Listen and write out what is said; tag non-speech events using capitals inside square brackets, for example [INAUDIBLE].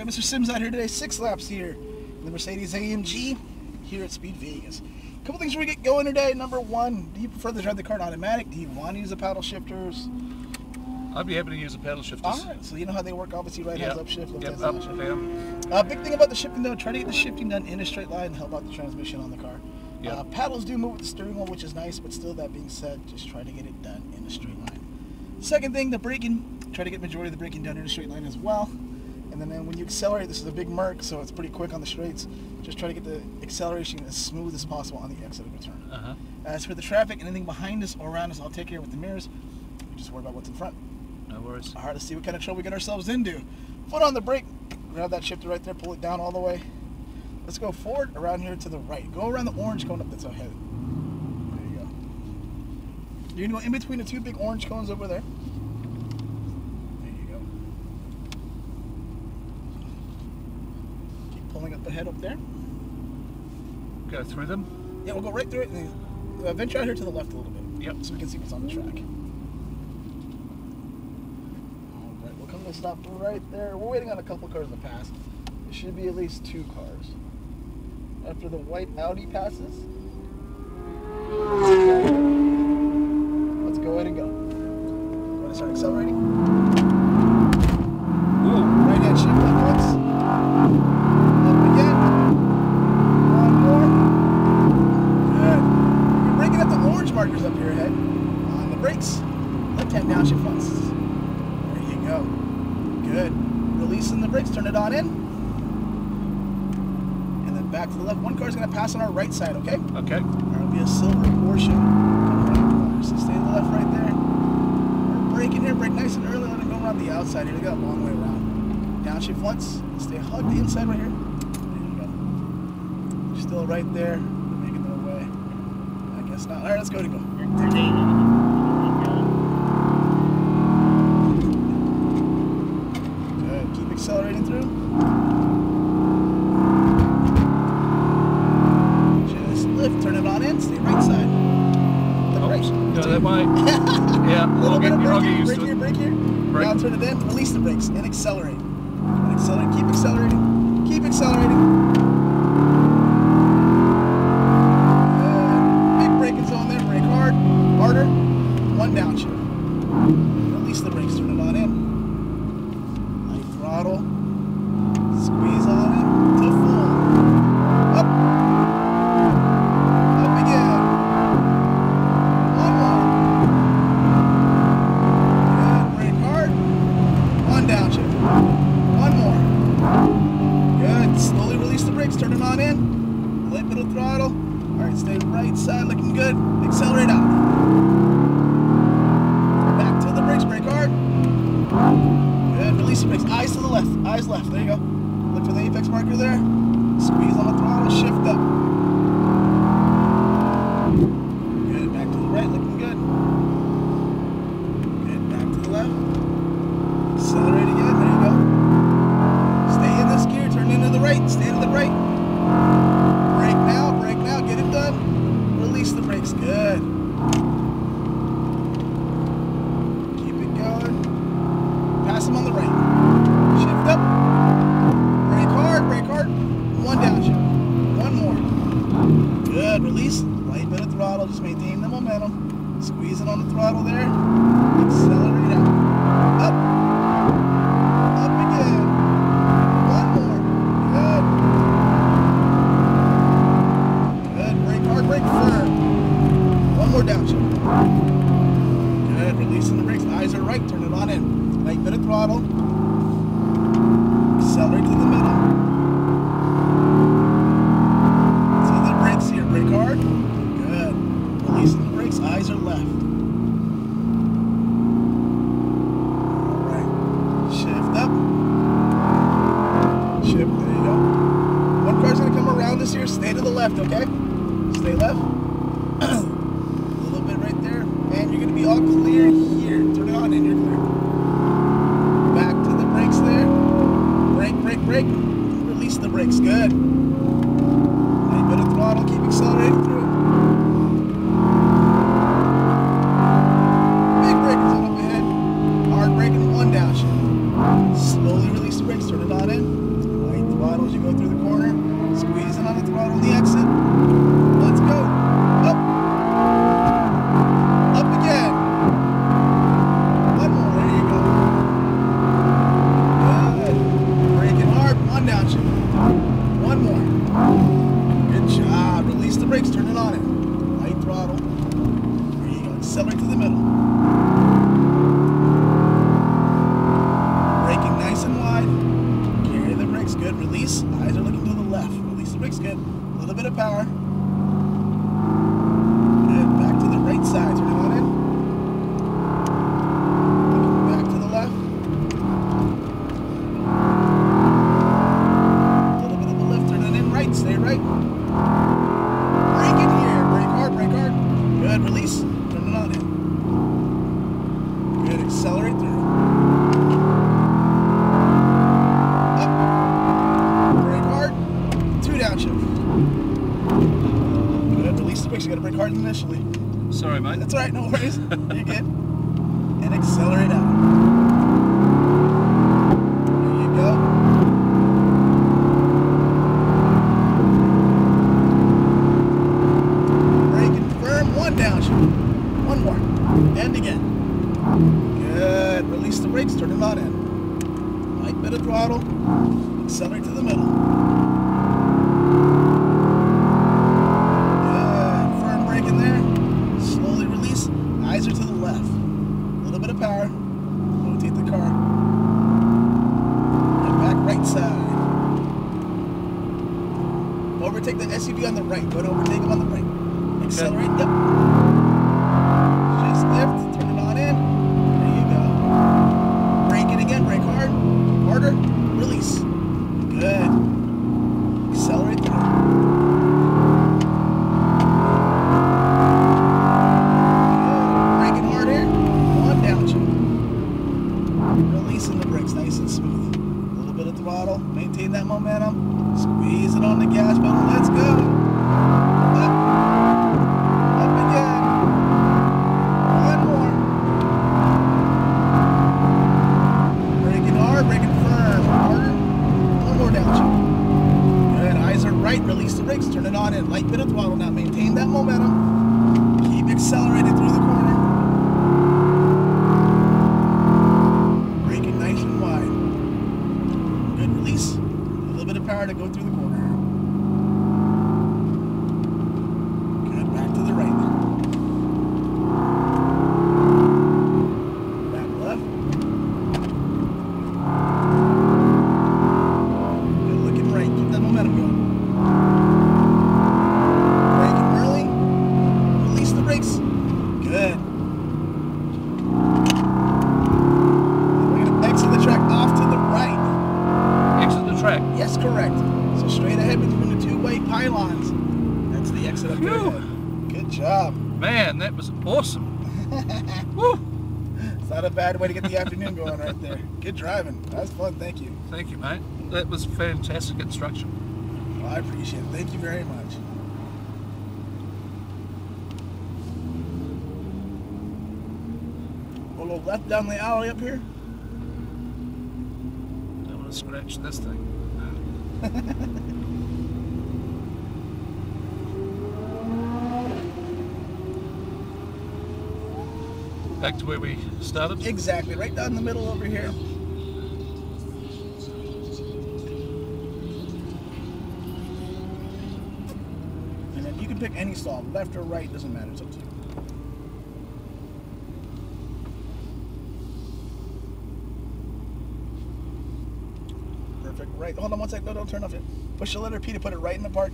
got Mr. Sims out here today, six laps here. in The Mercedes AMG here at SpeedVegas. A couple things we get going today. Number one, do you prefer to drive the car in automatic? Do you want to use the paddle shifters? I'd be happy to use the paddle shifters. All right, so you know how they work. Obviously, right hands Yep. up shift, left Yep, hands up, down shift. down. Uh, big thing about the shifting though, try to get the shifting done in a straight line and help out the transmission on the car. Yep. Uh, paddles do move with the steering wheel, which is nice, but still, that being said, just try to get it done in a straight line. Second thing, the braking, try to get majority of the braking done in a straight line as well. And then, then when you accelerate, this is a big Merc, so it's pretty quick on the straights. Just try to get the acceleration as smooth as possible on the exit of the turn. Uh-huh. As for the traffic, anything behind us or around us, I'll take care of with the mirrors. We just worry about what's in front. No worries. All right, let's see what kind of trouble we get ourselves into. Foot on the brake, grab that shifter right there, pull it down all the way. Let's go forward, around here to the right. Go around the orange cone up that's ahead. There you go. You're gonna go in between the two big orange cones over. There you go. Pulling up there. Go through them. Yeah, we'll go right through it and uh, venture out here to the left a little bit. Yep. So we can see what's on the track. All right, we'll come to a stop right there. We're waiting on a couple cars to pass. There should be at least two cars. After the white Audi passes, let's go ahead and go. Want to start accelerating? Releasing the brakes. Turn it on in. And then back to the left. One car is going to pass on our right side, okay? Okay. There'll be a silver Porsche coming around the corner. So stay to the left right there. We're braking here. Brake nice and early. Let it go around the outside here. We got a long way around. Downshift once. Stay hugged the inside right here. There you go. Still right there. They're making their way. I guess not. All right, let's go to go. Lift. Turn it on in. Stay right side. The oh, right. No, that might. [LAUGHS] Yeah. A little I'll bit get, of I'll brake here, used brake to here, it. brake here. Brake. Now turn it in, release the brakes, and accelerate. And accelerate, keep accelerating, keep accelerating. Eyes to the left. Eyes left. There you go. Look for the apex marker there. Squeeze on the throttle. Shift up. One downshift. One more. Good. Release. Light bit of throttle. Just maintain the momentum. Squeeze it on the throttle there. Accelerate out. Up. Up again. One more. Good. Good. Brake hard, brake firm. One more downshift. Good. Releasing the brakes. Eyes are right. Turn it on in. Right bit of throttle. Accelerate to the middle. Eyes are left. All right. Shift up. Shift. There you go. One car's gonna come around us here. Stay to the left, okay? Stay left. Good. A little bit of power. Good. Back to the right side. Initially. Sorry, mate. That's right, No worries. [LAUGHS] You're good. And accelerate out. There you go. Brake and firm. One downshift. One more. And again. Good. Release the brakes. Turn it on in. Light bit of throttle. Accelerate to the middle. Side. Overtake the SUV on the right. Go to overtake him on the right. Accelerate. Yep. Just lift. Turn it on in. There you go. Brake it again. Brake hard. Harder. Release. Good. Accelerate through. Good. Braking hard here. One downshift. Releasing the brakes nice and smooth. A little bit of throttle. Maintain that momentum. Squeeze it on the gas pedal. Let's go. Up. Up again. One more. Braking hard. Braking firm. Harder. One more downshift. Good. Eyes are right. Release the brakes. Turn it on in. Light bit of throttle now. Maintain that momentum. Keep accelerating through the corner. Braking nice and wide. Good release. A little bit of power to go through the corner. Good. Back to the right. Back left. Good looking right. Keep that momentum going. Braking early. Release the brakes. Good. We're gonna exit the track off to the right. Exit the track. Yes, correct. So straight ahead between the two-way pylons. That's the exit up there. Ahead. Good job. Man, that was awesome. [LAUGHS] Woo! It's not a bad way to get the afternoon going right there. Good driving. That was fun. Thank you. Thank you, mate. That was fantastic instruction. Well, I appreciate it. Thank you very much. A little left down the alley up here. Don't want to scratch this thing. [LAUGHS] Back to where we started. Exactly, right down the middle over here. And then you can pick any stall, left or right, doesn't matter, it's up to you. Right. Hold on one sec, no, don't turn off it. Push the letter P to put it right in the park.